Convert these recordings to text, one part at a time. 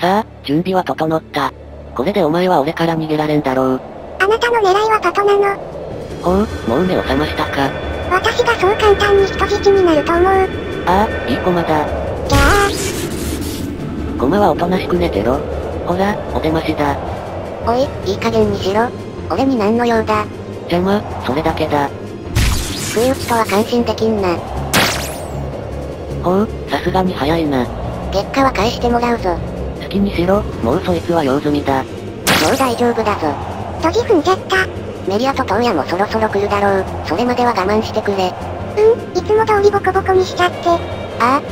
さあ、準備は整った。これでお前は俺から逃げられんだろう。あなたの狙いはパトなの。ほう、もう目を覚ましたか。私がそう簡単に人質になると思う。ああ、いい駒だ。じゃあ、駒はおとなしく寝てろ。ほら、お出ましだ。おい、いい加減にしろ。俺に何の用だ。邪魔、それだけだ。不意打ちとは感心できんな。ほう、さすがに早いな。結果は返してもらうぞ。好きにしろ、もうそいつは用済みだ。もう大丈夫だぞ。閉じ踏んじゃった。メリアとトウヤもそろそろ来るだろう。それまでは我慢してくれ。うん、いつも通りボコボコにしちゃって。ああ。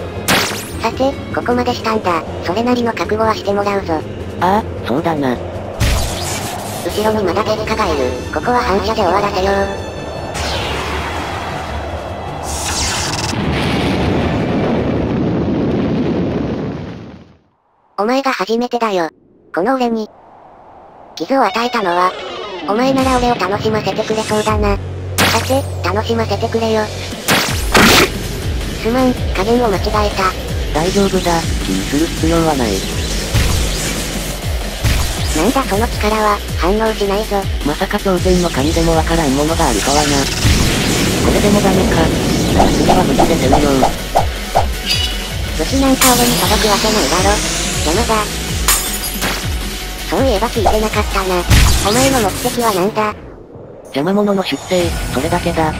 さて、ここまでしたんだ。それなりの覚悟はしてもらうぞ。ああ、そうだな。後ろにまだゲリカがいる。ここは反射で終わらせよう。お前が初めてだよ。この俺に。傷を与えたのは、お前なら俺を楽しませてくれそうだな。さて、楽しませてくれよ。すまん、加減を間違えた。大丈夫だ、気にする必要はない。なんだその力は、反応しないぞ。まさか頂点の神でもわからんものがあるとはな。これでもダメか。次は無事で攻めよう。武器なんか俺に届くわけないだろ。邪魔だ。そういえば聞いてなかったな。お前の目的は何だ？邪魔者の出生、それだけだ。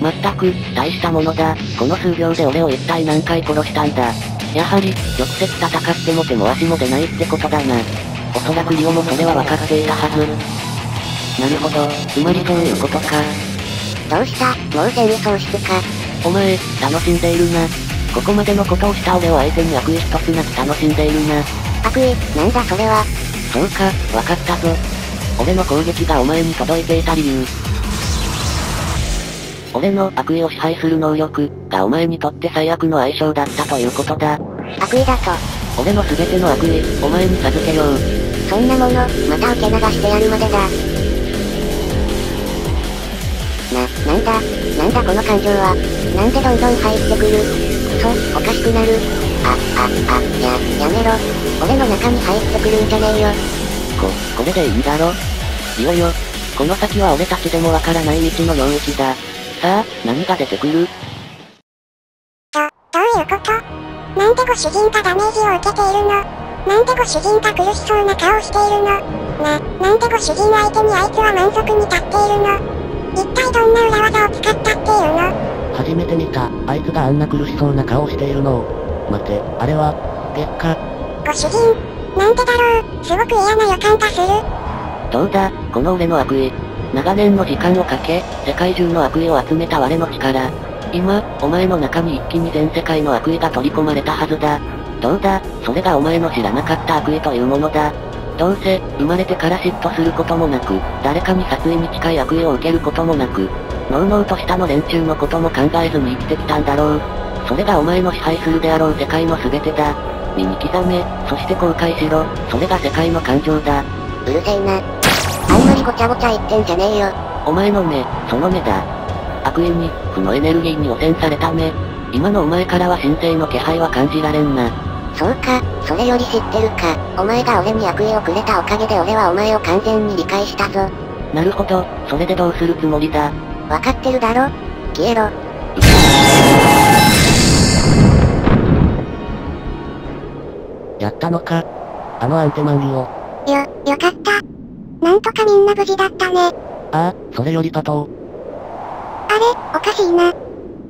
まったく、大したものだ。この数秒で俺を一体何回殺したんだ。やはり、直接戦っても手も足も出ないってことだな。おそらくリオもそれは分かっていたはず。なるほど、つまりそういうことか。どうした？もう戦意喪失か。お前、楽しんでいるな。ここまでのことをした俺を相手に悪意一つなく楽しんでいるな。悪意、なんだそれは。そうか、わかったぞ。俺の攻撃がお前に届いていた理由。俺の悪意を支配する能力がお前にとって最悪の相性だったということだ。悪意だと。俺の全ての悪意、お前に授けよう。そんなもの、また受け流してやるまでだ。な、なんだ、なんだこの感情は。なんでどんどん入ってくる。くそ、おかしくなる。あ、あ、あ、や、やめろ。俺の中に入ってくるんじゃねえよ。こ、これでいいんだろいよいよ。この先は俺たちでもわからない未知の領域だ。さあ、何が出てくるど、どういうことなんでご主人がダメージを受けているのなんでご主人が苦しそうな顔をしているのな、なんでご主人相手にあいつは満足に立っているの一体どんな裏技を使ったっていうの？初めて見た、あいつがあんな苦しそうな顔をしているのを。待て、あれは、月下。ご主人、なんでだろう？すごく嫌な予感がする。どうだ、この俺の悪意。長年の時間をかけ、世界中の悪意を集めた我の力。今、お前の中に一気に全世界の悪意が取り込まれたはずだ。どうだ、それがお前の知らなかった悪意というものだ。どうせ、生まれてから嫉妬することもなく、誰かに殺意に近い悪意を受けることもなく、のうのうと下の連中のことも考えずに生きてきたんだろう。それがお前の支配するであろう世界の全てだ。身に刻め、そして後悔しろ、それが世界の感情だ。うるせえな。あんまりごちゃごちゃ言ってんじゃねえよ。お前の目、その目だ。悪意に、負のエネルギーに汚染された目。今のお前からは神聖の気配は感じられんな。そうか、それより知ってるか。お前が俺に悪意をくれたおかげで俺はお前を完全に理解したぞ。なるほど、それでどうするつもりだ？わかってるだろ？消えろ。やったのか？あのアンテマンリを。よ、よかった。なんとかみんな無事だったね。ああ、それよりパトあれ、おかしいな。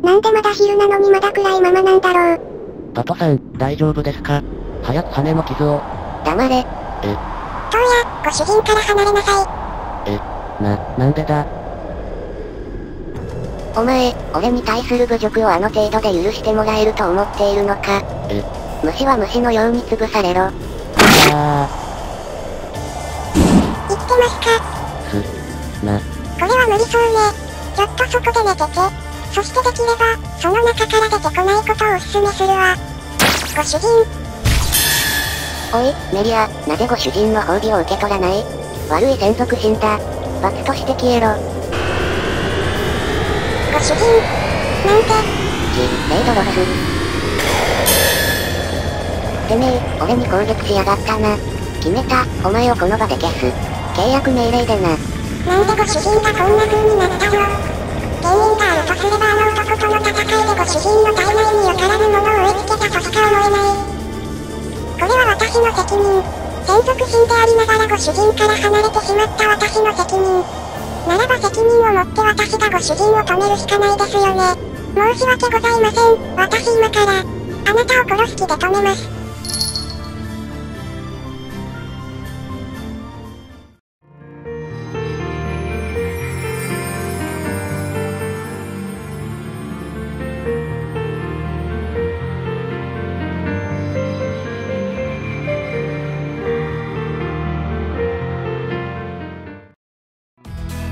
なんでまだ昼なのにまだ暗いままなんだろう。パトさん、大丈夫ですか？早く羽の傷を。黙れ。え、トウヤ、ご主人から離れなさい。な、なんでだ？お前、俺に対する侮辱をあの程度で許してもらえると思っているのか。え、虫は虫のように潰されろ。あ言ってますか？ー、す、な、これは無理そうね。ちょっとそこで寝てて。そしてできれば、その中から出てこないことをお勧めするわ。ご主人。おい、メリア、なぜご主人の褒美を受け取らない悪い専属死んだ。罰として消えろ。ご主人。なんて、レイドロス。てめえ、俺に攻撃しやがったな。決めた、お前をこの場で消す。契約命令でな。なんでご主人がこんな風になったの原因があるとすればあの男との戦いでご主人の体内によからぬものを植え付けたとしか思えない。これは私の責任。専属人でありながらご主人から離れてしまった私の責任。ならば責任を持って私がご主人を止めるしかないですよね。申し訳ございません。私今から、あなたを殺す気で止めます。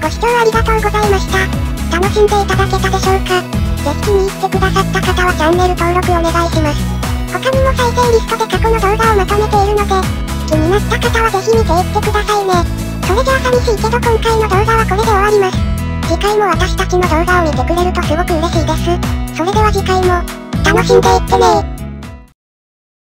ご視聴ありがとうございました。楽しんでいただけたでしょうかぜひ気に入ってくださった方はチャンネル登録お願いします。他にも再生リストで過去の動画をまとめているので、気になった方はぜひ見ていってくださいね。それじゃあ寂しいけど今回の動画はこれで終わります。次回も私たちの動画を見てくれるとすごく嬉しいです。それでは次回も、楽しんでいってね